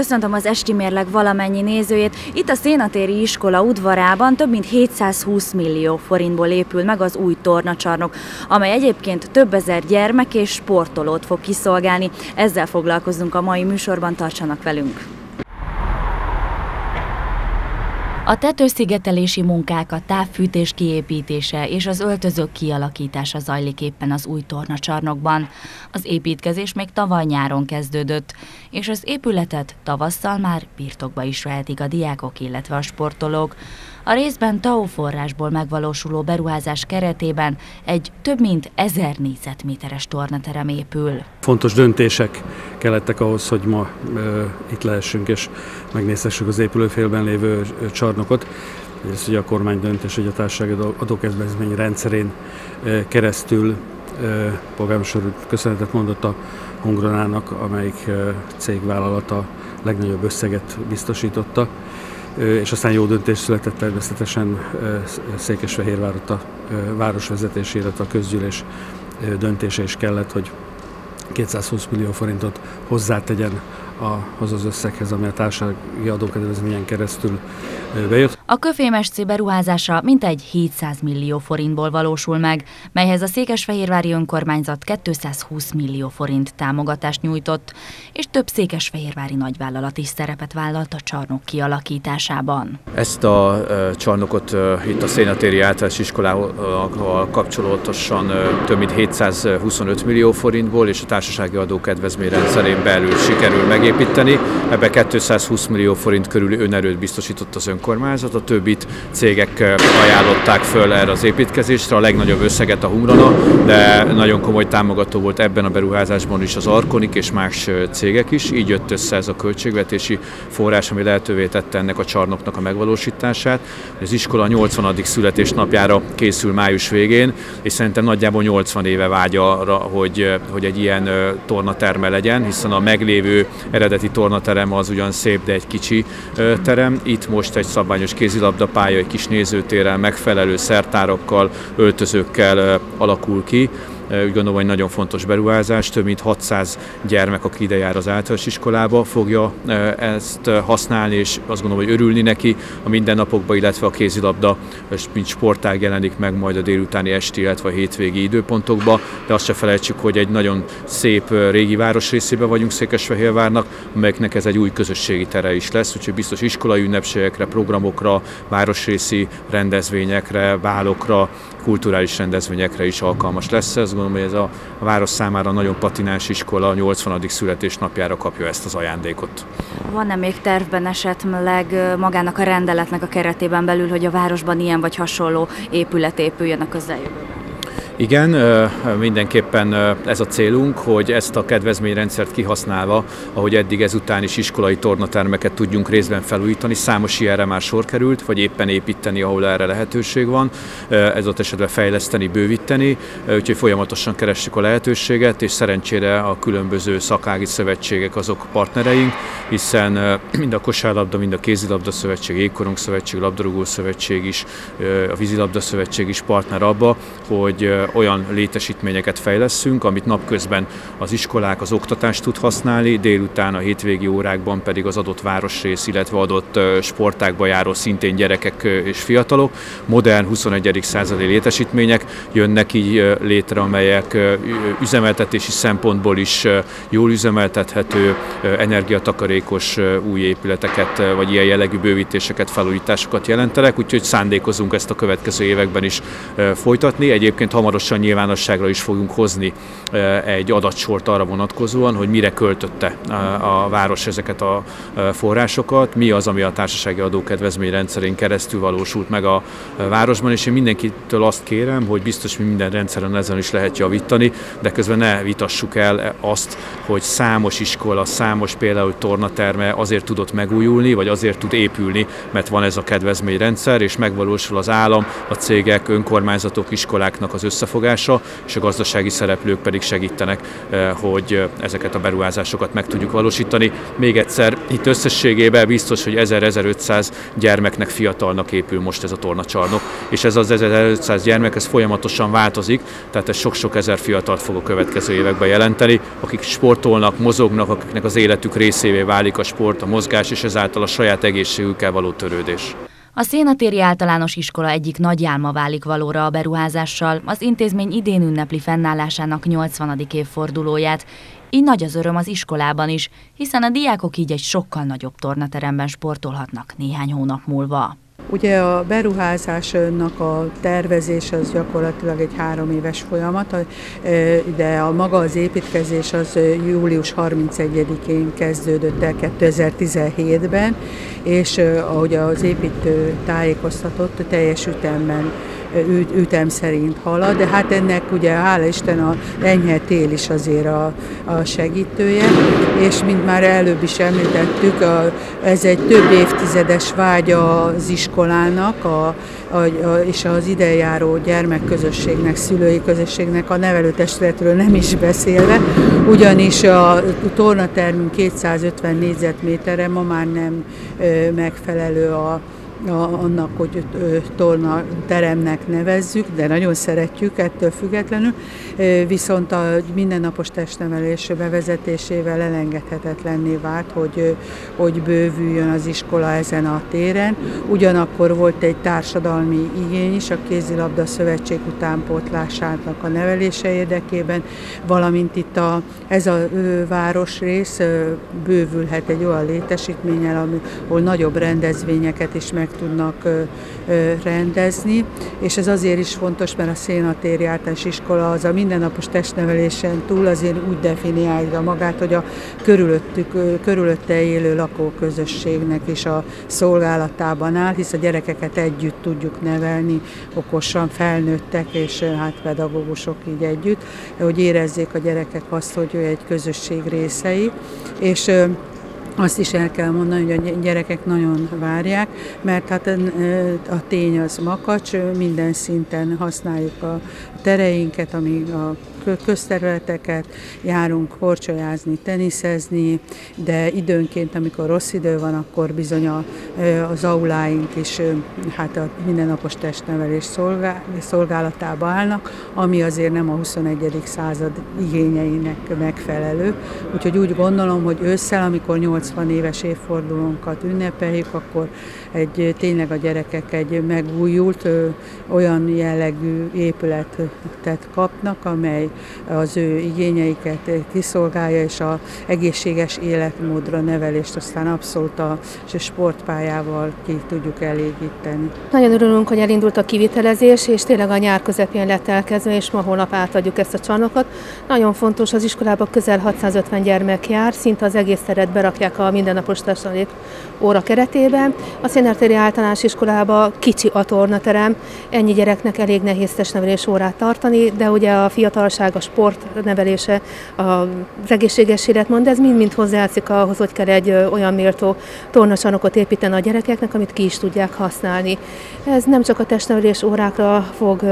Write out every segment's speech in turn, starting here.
köszöntöm az Esti Mérleg valamennyi nézőjét. Itt a Szénatéri iskola udvarában több mint 720 millió forintból épül meg az új tornacsarnok, amely egyébként több ezer gyermek és sportolót fog kiszolgálni. Ezzel foglalkozunk a mai műsorban, tartsanak velünk! A tetőszigetelési munkák, a távfűtés kiépítése és az öltözők kialakítása zajlik éppen az új tornacsarnokban. Az építkezés még tavaly nyáron kezdődött, és az épületet tavasszal már birtokba is vehetik a diákok, illetve a sportolók. A részben TAO forrásból megvalósuló beruházás keretében egy több mint 1000 négyzetméteres tornaterem épül. Fontos döntések kellettek ahhoz, hogy ma e, itt lehessünk és megnézhessük az épülőfélben lévő csarnokot. Ez ugye a kormány döntés, hogy a társaság adókedvezmény rendszerén keresztül polgármester köszönetet mondott a Hungronának, amelyik e, cégvállalata legnagyobb összeget biztosította és aztán jó döntés született természetesen Székesfehérvárot a városvezetés, illetve a közgyűlés döntése is kellett, hogy 220 millió forintot hozzátegyen ahhoz az összeghez, ami a társasági adókedvezményen keresztül bejött. A köfémesci beruházása mintegy 700 millió forintból valósul meg, melyhez a Székesfehérvári önkormányzat 220 millió forint támogatást nyújtott, és több székesfehérvári nagyvállalat is szerepet vállalt a csarnok kialakításában. Ezt a csarnokot itt a Szénatéri általános iskolával kapcsolatosan több mint 725 millió forintból és a társasági adókedvezmény rendszerén belül sikerül megépíteni. Ebbe 220 millió forint körül önerőt biztosított az önkormányzat, a többit cégek ajánlották föl erre az építkezésre, a legnagyobb összeget a Humrana, de nagyon komoly támogató volt ebben a beruházásban is az Arkonik és más cégek is, így jött össze ez a költségvetési forrás, ami lehetővé tette ennek a csarnoknak a megvalósítását. Az iskola 80. születésnapjára készül május végén, és szerintem nagyjából 80 éve vágya arra, hogy, hogy egy ilyen tornaterme legyen, hiszen a meglévő eredeti tornaterem az ugyan szép, de egy kicsi terem. Itt most egy szabványos kézilabdapálya, egy kis nézőtérrel, megfelelő szertárokkal, öltözőkkel alakul ki. Úgy gondolom, hogy nagyon fontos beruházás, több mint 600 gyermek, aki ide jár az általános iskolába, fogja ezt használni, és azt gondolom, hogy örülni neki a mindennapokban, illetve a kézilabda, mint sportág jelenik meg majd a délutáni esti, illetve a hétvégi időpontokba, de azt se felejtsük, hogy egy nagyon szép régi városrészében vagyunk Székesfehérvárnak, amelyeknek ez egy új közösségi tere is lesz, úgyhogy biztos iskolai ünnepségekre, programokra, városrészi rendezvényekre, válokra, kulturális rendezvényekre is alkalmas lesz. Azt gondolom, hogy ez a, a város számára nagyon patinás iskola a 80. születésnapjára kapja ezt az ajándékot. Van-e még tervben esetleg magának a rendeletnek a keretében belül, hogy a városban ilyen vagy hasonló épület épüljön a közeljövőben? Igen, mindenképpen ez a célunk, hogy ezt a kedvezményrendszert kihasználva, ahogy eddig ezután is iskolai tornatermeket tudjunk részben felújítani, számos ilyenre már sor került, vagy éppen építeni, ahol erre lehetőség van, ez ott esetben fejleszteni, bővíteni, úgyhogy folyamatosan keressük a lehetőséget, és szerencsére a különböző szakági szövetségek azok partnereink, hiszen mind a kosárlabda, mind a kézilabda szövetség, Ékorong szövetség, labdarúgó szövetség is, a vízilabda szövetség is partner abba, hogy olyan létesítményeket fejleszünk, amit napközben az iskolák, az oktatás tud használni, délután a hétvégi órákban pedig az adott városrész, illetve adott sportákba járó szintén gyerekek és fiatalok. Modern 21. századi létesítmények jönnek így létre, amelyek üzemeltetési szempontból is jól üzemeltethető, energiatakarékos új épületeket, vagy ilyen jellegű bővítéseket, felújításokat jelentenek, úgyhogy szándékozunk ezt a következő években is folytatni. Egyébként hamarosan hamarosan nyilvánosságra is fogunk hozni egy adatsort arra vonatkozóan, hogy mire költötte a város ezeket a forrásokat, mi az, ami a társasági adókedvezmény rendszerén keresztül valósult meg a városban, és én mindenkitől azt kérem, hogy biztos, hogy minden rendszeren ezen is lehet javítani, de közben ne vitassuk el azt, hogy számos iskola, számos például tornaterme azért tudott megújulni, vagy azért tud épülni, mert van ez a kedvezményrendszer, és megvalósul az állam, a cégek, önkormányzatok, iskoláknak az össze összefogása, és a gazdasági szereplők pedig segítenek, hogy ezeket a beruházásokat meg tudjuk valósítani. Még egyszer, itt összességében biztos, hogy 1000-1500 gyermeknek, fiatalnak épül most ez a tornacsarnok, és ez az 1500 gyermek, ez folyamatosan változik, tehát ez sok-sok ezer fiatalt fog a következő években jelenteni, akik sportolnak, mozognak, akiknek az életük részévé válik a sport, a mozgás, és ezáltal a saját egészségükkel való törődés. A Szénatéri Általános Iskola egyik nagy álma válik valóra a beruházással, az intézmény idén ünnepli fennállásának 80. évfordulóját, így nagy az öröm az iskolában is, hiszen a diákok így egy sokkal nagyobb tornateremben sportolhatnak néhány hónap múlva. Ugye a beruházásnak a tervezés az gyakorlatilag egy három éves folyamat, de a maga az építkezés az július 31-én kezdődött el 2017-ben, és ahogy az építő tájékoztatott, teljes ütemben ütem szerint halad, de hát ennek ugye hála Isten a enyhe tél is azért a, a segítője, és mint már előbb is említettük, a, ez egy több évtizedes vágya az iskolának, a, a, a, és az idejáró gyermekközösségnek, szülői közösségnek, a nevelőtestületről nem is beszélve, ugyanis a tornatermünk 250 négyzetméterre ma már nem ö, megfelelő a annak, hogy torna teremnek nevezzük, de nagyon szeretjük ettől függetlenül, viszont a mindennapos testnevelés bevezetésével elengedhetetlenné vált, hogy, hogy bővüljön az iskola ezen a téren. Ugyanakkor volt egy társadalmi igény is a kézilabda szövetség utánpótlásának a nevelése érdekében, valamint itt a, ez a városrész bővülhet egy olyan létesítménnyel, ahol nagyobb rendezvényeket is meg tudnak rendezni, és ez azért is fontos, mert a szénatéri általános iskola az a mindennapos testnevelésen túl azért úgy definiálja magát, hogy a körülöttük, körülötte élő lakóközösségnek is a szolgálatában áll, hisz a gyerekeket együtt tudjuk nevelni, okosan felnőttek, és hát pedagógusok így együtt, hogy érezzék a gyerekek azt, hogy ő egy közösség részei, és azt is el kell mondani, hogy a gyerekek nagyon várják, mert hát a tény az makacs, minden szinten használjuk a tereinket, amíg a közterületeket, járunk horcsolyázni, teniszezni, de időnként, amikor rossz idő van, akkor bizony a, az auláink is hát a mindennapos testnevelés szolgálatába állnak, ami azért nem a 21. század igényeinek megfelelő. Úgyhogy úgy gondolom, hogy ősszel, amikor 80 éves évfordulónkat ünnepeljük, akkor egy tényleg a gyerekek egy megújult, olyan jellegű épületet kapnak, amely az ő igényeiket kiszolgálja, és a egészséges életmódra nevelést aztán abszolút a sportpályával ki tudjuk elégíteni. Nagyon örülünk, hogy elindult a kivitelezés, és tényleg a nyár közepén lett elkezdve, és ma holnap átadjuk ezt a csarnokot. Nagyon fontos, az iskolában közel 650 gyermek jár, szinte az egész teret berakják a mindennapos óra keretében. A Szénertéri általános iskolában kicsi a tornaterem, ennyi gyereknek elég nehéz testnevelés órát tartani, de ugye a fiatalság, a sport nevelése, az egészséges életmond, ez mind-mind hozzájátszik ahhoz, hogy kell egy olyan méltó tornacsarnokot építeni a gyerekeknek, amit ki is tudják használni. Ez nem csak a testnevelés órákra fog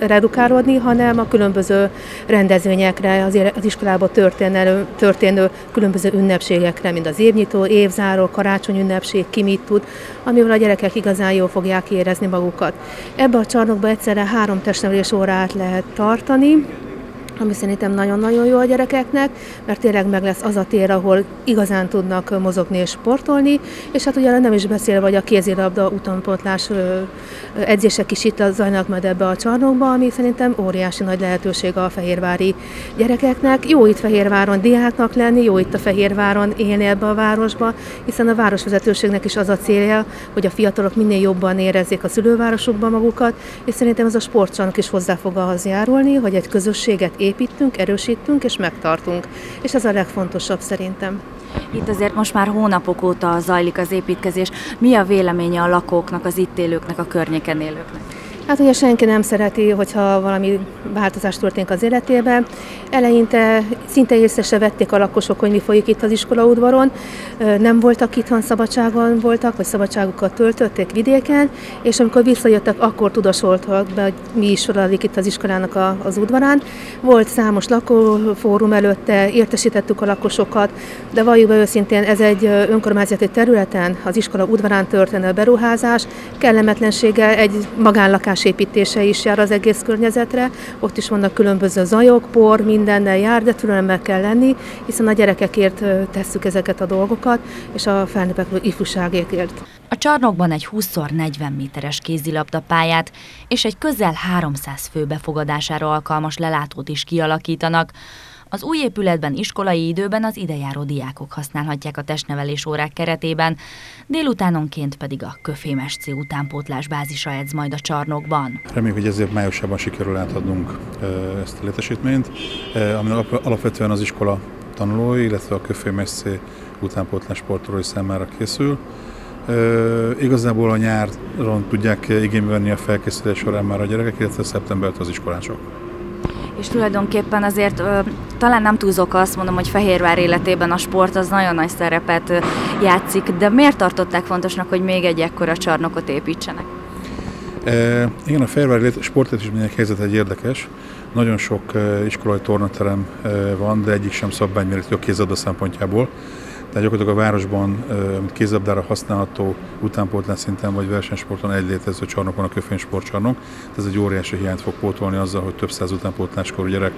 redukálódni, hanem a különböző rendezvényekre, az iskolában történő, történő különböző ünnepségekre, mint az évnyitó, évzáró, karácsony ünnepség, ki mit tud, amivel a gyerekek igazán jól fogják érezni magukat. Ebbe a csarnokba egyszerre három testnevelés órát lehet tartani, ami szerintem nagyon-nagyon jó a gyerekeknek, mert tényleg meg lesz az a tér, ahol igazán tudnak mozogni és sportolni, és hát ugye nem is beszélve, hogy a kézilabda utánpótlás edzések is itt zajlanak majd ebbe a csarnokba, ami szerintem óriási nagy lehetőség a fehérvári gyerekeknek. Jó itt Fehérváron diáknak lenni, jó itt a Fehérváron élni ebbe a városba, hiszen a városvezetőségnek is az a célja, hogy a fiatalok minél jobban érezzék a szülővárosukban magukat, és szerintem ez a sportcsarnok is hozzá fog ahhoz járulni, hogy egy közösséget építünk, erősítünk és megtartunk. És ez a legfontosabb szerintem. Itt azért most már hónapok óta zajlik az építkezés. Mi a véleménye a lakóknak, az itt élőknek, a környéken élőknek? Hát ugye senki nem szereti, hogyha valami változás történik az életében. Eleinte szinte észre se vették a lakosok, hogy mi folyik itt az iskolaudvaron. Nem voltak itthon szabadságon voltak, vagy szabadságukat töltötték vidéken, és amikor visszajöttek, akkor tudasoltak be, hogy mi is sorolalik itt az iskolának az udvarán. Volt számos lakófórum előtte, értesítettük a lakosokat, de valljuk be őszintén, ez egy önkormányzati területen, az iskola udvarán történő beruházás, kellemetlensége egy magánlakás lakásépítése is jár az egész környezetre, ott is vannak különböző zajok, por, mindennel jár, de türelemmel kell lenni, hiszen a gyerekekért tesszük ezeket a dolgokat, és a felnövekvő ifjúságért. A csarnokban egy 20x40 méteres kézilabdapályát és egy közel 300 fő befogadására alkalmas lelátót is kialakítanak, az új épületben iskolai időben az idejáró diákok használhatják a testnevelés órák keretében, délutánonként pedig a Köfémesci utánpótlás bázisa edz majd a csarnokban. Reméljük, hogy ezért májusában sikerül átadnunk ezt a létesítményt, ami alapvetően az iskola tanulói, illetve a Köfémesci utánpótlás sportolói számára készül. Uh, igazából a nyáron tudják igénybe venni a felkészülés során már a gyerekek, illetve szeptembertől az iskolások és tulajdonképpen azért talán nem túlzok azt mondom, hogy Fehérvár életében a sport az nagyon nagy szerepet játszik, de miért tartották fontosnak, hogy még egy ekkora csarnokot építsenek? E, igen, a Fehérvári sportlétesítmények helyzet egy érdekes. Nagyon sok iskolai tornaterem van, de egyik sem szabványméretű a kézadó szempontjából. Tehát gyakorlatilag a városban kézabdára használható utánpótlás szinten vagy versenysporton egy létező csarnok van a Köfény sportcsarnok. Ez egy óriási hiányt fog pótolni azzal, hogy több száz utánpótláskorú gyerek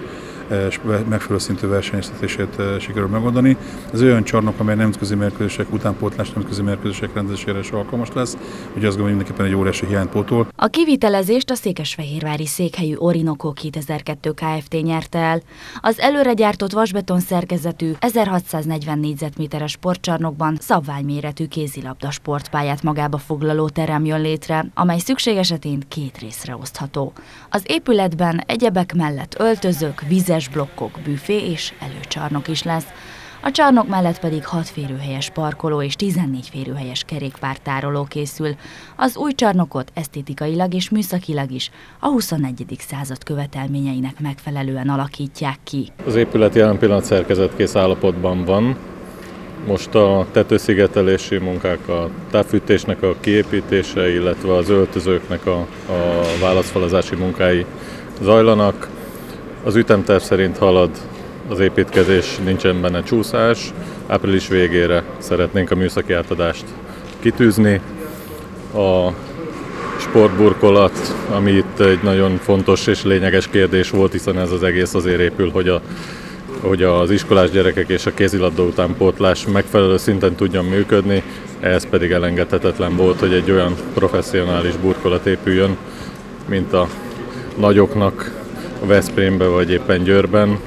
megfelelő szintű versenyeztetését sikerül megoldani. Ez olyan csarnok, amely nemzetközi mérkőzések, utánpótlás nemzetközi mérkőzések rendezésére is alkalmas lesz, hogy azt gondolom, mindenképpen egy óriási hiányt pótol. A kivitelezést a Székesfehérvári székhelyű Orinoco 2002 Kft. nyerte el. Az előre gyártott vasbeton szerkezetű 1640 négyzetméteres sportcsarnokban szabványméretű kézilabda sportpályát magába foglaló terem jön létre, amely szükség esetén két részre osztható. Az épületben egyebek mellett öltözők, vizes tízes blokkok, büfé és előcsarnok is lesz. A csarnok mellett pedig 6 férőhelyes parkoló és 14 férőhelyes kerékpártároló készül. Az új csarnokot esztétikailag és műszakilag is a 21. század követelményeinek megfelelően alakítják ki. Az épület jelen pillanat szerkezetkész állapotban van. Most a tetőszigetelési munkák, a távfűtésnek a kiépítése, illetve az öltözőknek a, a válaszfalazási munkái zajlanak. Az ütemterv szerint halad az építkezés, nincsen benne csúszás. Április végére szeretnénk a műszaki átadást kitűzni. A sportburkolat, ami itt egy nagyon fontos és lényeges kérdés volt, hiszen ez az egész azért épül, hogy, a, hogy az iskolás gyerekek és a kézilabda utánpótlás megfelelő szinten tudjon működni, ehhez pedig elengedhetetlen volt, hogy egy olyan professzionális burkolat épüljön, mint a nagyoknak Veszprémbe vagy éppen Győrben,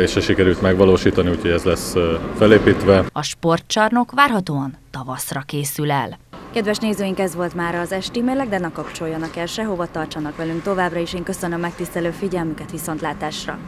és se sikerült megvalósítani, úgyhogy ez lesz felépítve. A sportcsarnok várhatóan tavaszra készül el. Kedves nézőink, ez volt már az esti mérleg, de ne kapcsoljanak el sehova, tartsanak velünk továbbra is. Én köszönöm megtisztelő figyelmüket, viszontlátásra!